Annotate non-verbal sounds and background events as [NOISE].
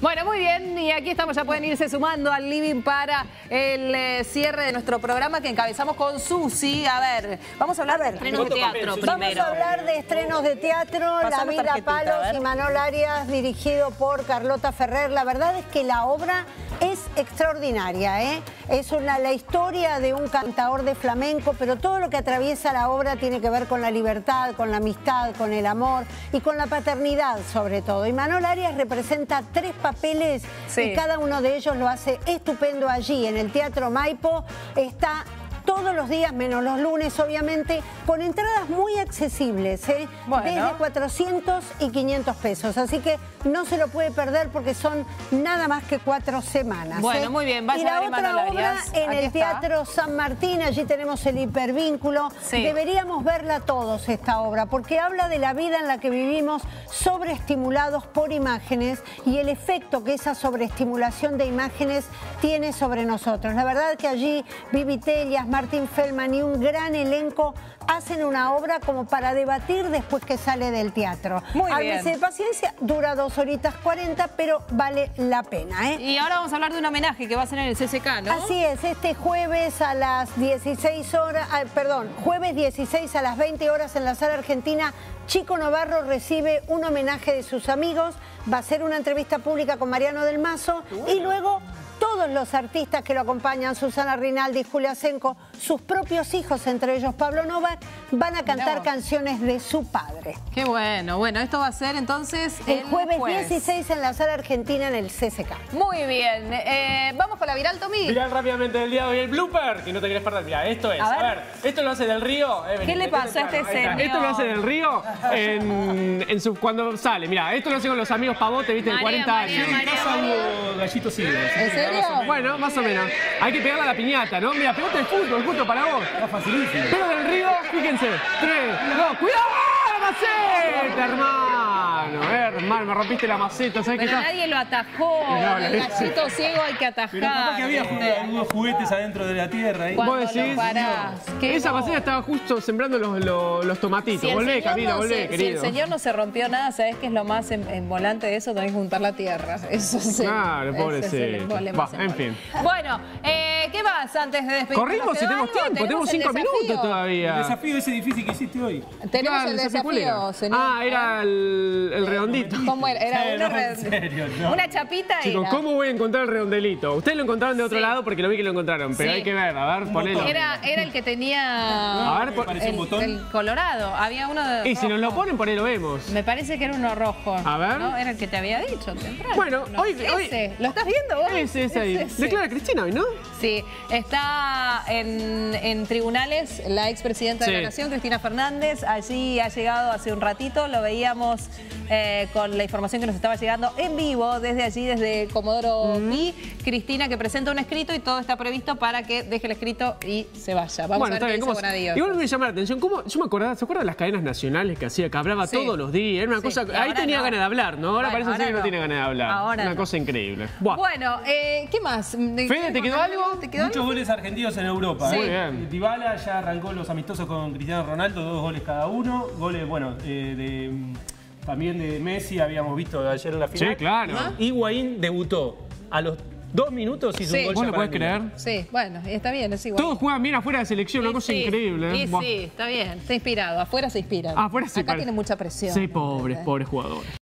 Bueno, muy bien, y aquí estamos, ya pueden irse sumando al living para el eh, cierre de nuestro programa que encabezamos con Susi. A ver, vamos a hablar de estrenos de teatro Vamos primero. a hablar de estrenos de teatro, La vida palos y Manol Arias, dirigido por Carlota Ferrer. La verdad es que la obra es extraordinaria, ¿eh? Es una, la historia de un cantador de flamenco, pero todo lo que atraviesa la obra tiene que ver con la libertad, con la amistad, con el amor y con la paternidad sobre todo. Y Manol Arias representa tres papeles Sí. y cada uno de ellos lo hace estupendo allí, en el Teatro Maipo. Está todos los días, menos los lunes, obviamente, con entradas muy accesibles, ¿eh? Bueno. desde 400 y 500 pesos. Así que no se lo puede perder porque son nada más que cuatro semanas. Bueno, ¿eh? muy bien, vaya y la a ver otra obra en Aquí el está. Teatro San Martín, allí tenemos el hipervínculo. Sí. Deberíamos verla todos esta obra porque habla de la vida en la que vivimos sobreestimulados por imágenes y el efecto que esa sobreestimulación de imágenes tiene sobre nosotros. La verdad que allí Vivi Tellas, Martín Feldman y un gran elenco hacen una obra como para debatir después que sale del teatro. Muy Háblese bien. de paciencia, dura dos horitas 40, pero vale la pena. ¿eh? Y ahora vamos a hablar de un homenaje que va a ser en el CCK, ¿no? Así es, este jueves a las 16 horas, ah, perdón, jueves 16 a las 20 horas en la sala argentina, Chico Novarro recibe un homenaje de sus amigos, va a ser una entrevista pública con Mariano del Mazo y luego todos los artistas que lo acompañan, Susana Rinaldi, Julia Senco, sus propios hijos, entre ellos Pablo Novak, van a cantar canciones de su padre. Qué bueno. Bueno, esto va a ser entonces El jueves 16 en la sala argentina en el CCK. Muy bien. Eh, vamos con la viral, Tommy. Mirá rápidamente del día de hoy el blooper, que no te querés perder. Mirá, esto es. A A ver. esto lo hace del río. Eh, vení, ¿Qué le pasó a este señor? Esto lo hace del río en, en su, cuando sale. Mirá, esto lo hace con los amigos Pavote, viste, de María, 40 María, años. María, casa María. gallitos. ¿En serio? Bueno, más o menos. Hay que pegarle a la piñata, ¿no? Mira, pegote de fútbol, justo para vos. Está facilísimo. Pero del río, fíjense. Tres, dos, ¡cuidado! ¡La maceta, hermano! Hermano, me rompiste la maceta, ¿sabes qué Pero está? nadie lo atajó. No, el gallito ciego hay que Pero capaz atajar. que había juguetes adentro de la tierra ahí. Cuando ¿Vos decís? Qué Esa maceta estaba justo sembrando los, los, los tomatitos. Si volvé, Camila, no volvé, se- Si el querido. señor no se rompió nada, ¿sabés qué es lo más en, en volante de eso? Tenés que juntar la tierra. [LAUGHS] Eso es el- Claro, Va, más en fin. Bueno, eh, ¿qué más antes de despedirnos? Corrimos si ¿Te tenemos algo? tiempo, tenemos el cinco desafío. minutos El todavía. desafío ese difícil que hiciste hoy. Tenemos Claro, el desafío señor. Ah, era el, el redondito. [LAUGHS] ¿Cómo era? Era una, no, red- en serio, no. una chapita Chicos, era. ¿cómo voy a encontrar el redondelito? Ustedes lo encontraron de otro Sí. lado porque lo vi que lo encontraron, pero Sí. hay que ver, a ver, ponelo. Era, era el que tenía A ver, un el, botón. el colorado. Había uno de Y si nos lo ponen, por ahí lo vemos. Me parece que era uno rojo. A ver. ¿no? Era el que te había dicho temprano. Bueno, No, hoy- hoy- ese. ¿Lo estás viendo vos? Ese, ese ahí. Declara Cristina hoy, ¿no? Sí, está en, en tribunales la expresidenta de Sí. la Nación, Cristina Fernández. Allí ha llegado hace un ratito, lo veíamos eh, con la información que nos estaba llegando en vivo desde allí, desde Comodoro Pi. Cristina que presenta un escrito y todo está previsto para que deje el escrito y se vaya. Vamos bueno, a está ver qué bien. dice ¿cómo- Bonadío. Igual me llama la atención. ¿cómo, yo me acordaba, ¿se acuerdan de las cadenas nacionales que hacía, que hablaba Sí. todos los días? Era una Sí, cosa. y Ahí tenía no. ganas de hablar, ¿no? Ahora Bueno, parece ahora que no no. tiene ganas de hablar. Ahora una no. cosa increíble. Buah. Bueno, eh, ¿qué más? ¿De- Fede, ¿te quedó algo? ¿Te quedó Muchos goles argentinos en Europa. Sí. ¿eh? Muy bien. Dybala ya arrancó los amistosos con Cristiano Ronaldo, dos goles cada uno. Goles, bueno, eh, de, mm, también de Messi, habíamos visto ayer en la final. Sí, claro. ¿Ah? Higuaín debutó a los dos minutos hizo Sí. un gol ¿Vos lo podés creer? Sí, bueno, está bien, es igual. Todos juegan bien afuera de selección, una Y cosa sí, increíble. ¿eh? Y Buah. sí, está bien, está inspirado. Afuera se inspiran. Afuera sí Acá tiene mucha presión. Sí, pobres, pobres jugadores.